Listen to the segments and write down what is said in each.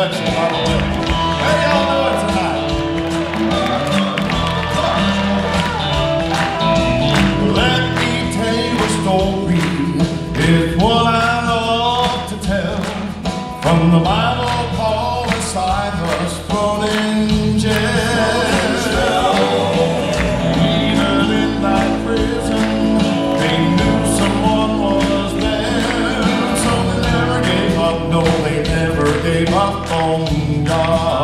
Let me tell you a story. It's what I love to tell. From the Bible, Paul and Silas thrown on God.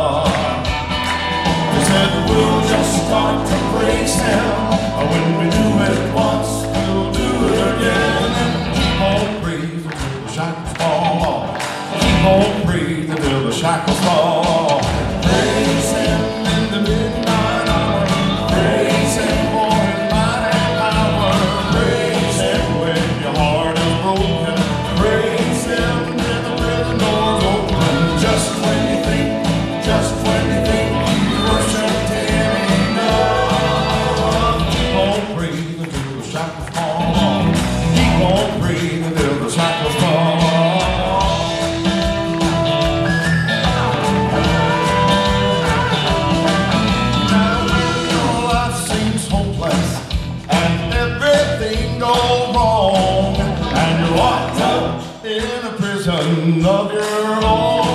another home.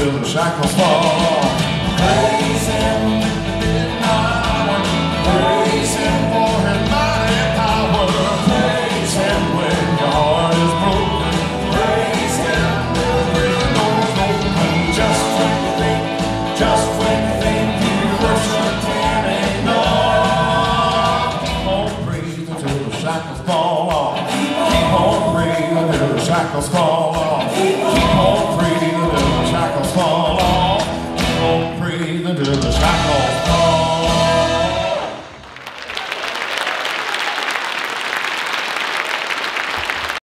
till the shackles fall. Praise Him in the midnight hour. Praise Him for His mighty power. Praise Him when your heart is broken. Praise Him. Just when just when you worshiped enough. Keep on praising till the shackles fall off. Keep on praising till the shackles fall off. Keep on